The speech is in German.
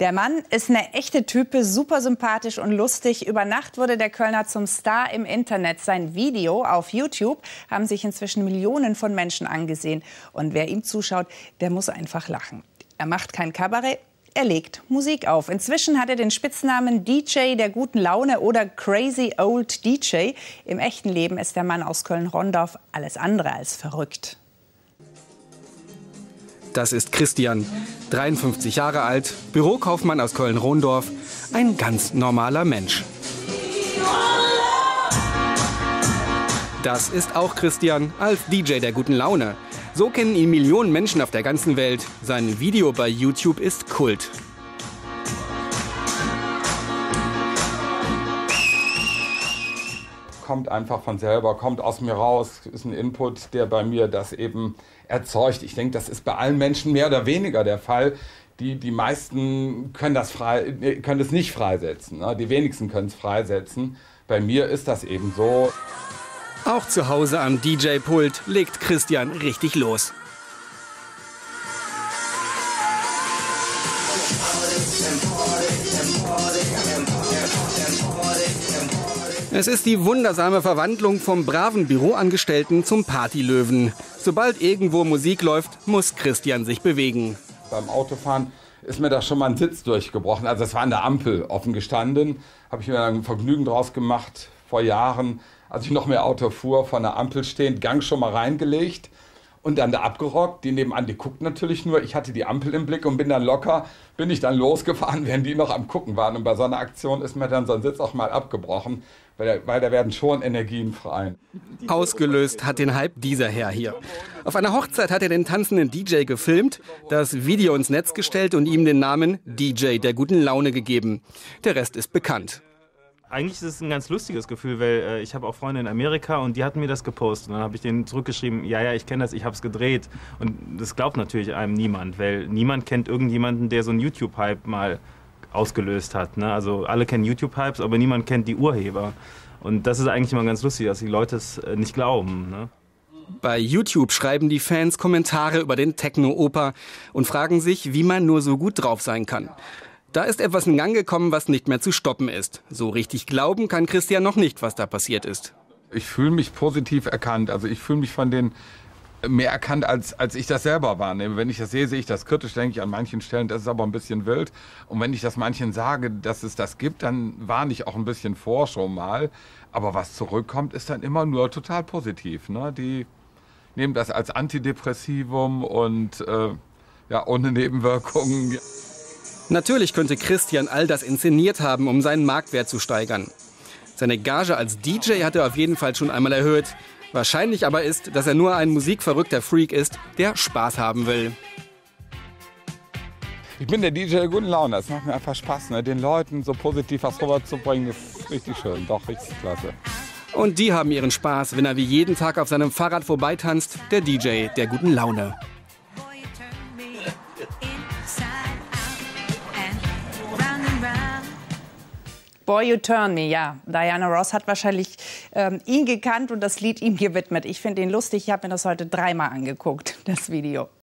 Der Mann ist eine echte Type, super sympathisch und lustig. Über Nacht wurde der Kölner zum Star im Internet. Sein Video auf YouTube haben sich inzwischen Millionen von Menschen angesehen. Und wer ihm zuschaut, der muss einfach lachen. Er macht kein Kabarett, er legt Musik auf. Inzwischen hat er den Spitznamen DJ der guten Laune oder Crazy Old DJ. Im echten Leben ist der Mann aus Köln-Rondorf alles andere als verrückt. Das ist Christian, 53 Jahre alt, Bürokaufmann aus Köln-Rondorf, ein ganz normaler Mensch. Das ist auch Christian als DJ der guten Laune. So kennen ihn Millionen Menschen auf der ganzen Welt. Sein Video bei YouTube ist Kult. kommt einfach von selber, kommt aus mir raus, ist ein Input, der bei mir das eben erzeugt. Ich denke, das ist bei allen Menschen mehr oder weniger der Fall. Die, die meisten können das, frei, können das nicht freisetzen. Ne? Die wenigsten können es freisetzen. Bei mir ist das eben so. Auch zu Hause am DJ-Pult legt Christian richtig los. Es ist die wundersame Verwandlung vom braven Büroangestellten zum Partylöwen. Sobald irgendwo Musik läuft, muss Christian sich bewegen. Beim Autofahren ist mir da schon mal ein Sitz durchgebrochen. Also es war an der Ampel offen gestanden. Habe ich mir ein Vergnügen draus gemacht vor Jahren, als ich noch mehr Auto fuhr, von der Ampel stehend, Gang schon mal reingelegt und dann da abgerockt. Die nebenan, die guckt natürlich nur. Ich hatte die Ampel im Blick und bin dann locker, bin ich dann losgefahren, während die noch am Gucken waren. Und bei so einer Aktion ist mir dann so ein Sitz auch mal abgebrochen, weil, weil da werden schon Energien frei. Ausgelöst hat den Hype dieser Herr hier. Auf einer Hochzeit hat er den tanzenden DJ gefilmt, das Video ins Netz gestellt und ihm den Namen DJ der guten Laune gegeben. Der Rest ist bekannt eigentlich ist es ein ganz lustiges Gefühl, weil äh, ich habe auch Freunde in Amerika und die hatten mir das gepostet. Und dann habe ich denen zurückgeschrieben, ja, ja, ich kenne das, ich habe es gedreht. Und das glaubt natürlich einem niemand, weil niemand kennt irgendjemanden, der so einen YouTube-Hype mal ausgelöst hat. Ne? Also alle kennen YouTube-Hypes, aber niemand kennt die Urheber. Und das ist eigentlich immer ganz lustig, dass die Leute es äh, nicht glauben. Ne? Bei YouTube schreiben die Fans Kommentare über den Techno-Oper und fragen sich, wie man nur so gut drauf sein kann. Da ist etwas in Gang gekommen, was nicht mehr zu stoppen ist. So richtig glauben kann Christian noch nicht, was da passiert ist. Ich fühle mich positiv erkannt. Also ich fühle mich von den mehr erkannt, als, als ich das selber wahrnehme. Wenn ich das sehe, sehe ich das kritisch, denke ich an manchen Stellen, das ist aber ein bisschen wild. Und wenn ich das manchen sage, dass es das gibt, dann warne ich auch ein bisschen vor schon mal. Aber was zurückkommt, ist dann immer nur total positiv. Ne? Die nehmen das als Antidepressivum und äh, ja, ohne Nebenwirkungen. Natürlich könnte Christian all das inszeniert haben, um seinen Marktwert zu steigern. Seine Gage als DJ hat er auf jeden Fall schon einmal erhöht. Wahrscheinlich aber ist, dass er nur ein musikverrückter Freak ist, der Spaß haben will. Ich bin der DJ der guten Laune. Es macht mir einfach Spaß, ne? den Leuten so positiv was rüberzubringen. Das ist richtig schön. Doch, richtig klasse. Und die haben ihren Spaß, wenn er wie jeden Tag auf seinem Fahrrad vorbeitanzt, der DJ der guten Laune. Boy, You Turn Me, ja. Diana Ross hat wahrscheinlich ähm, ihn gekannt und das Lied ihm gewidmet. Ich finde ihn lustig. Ich habe mir das heute dreimal angeguckt, das Video.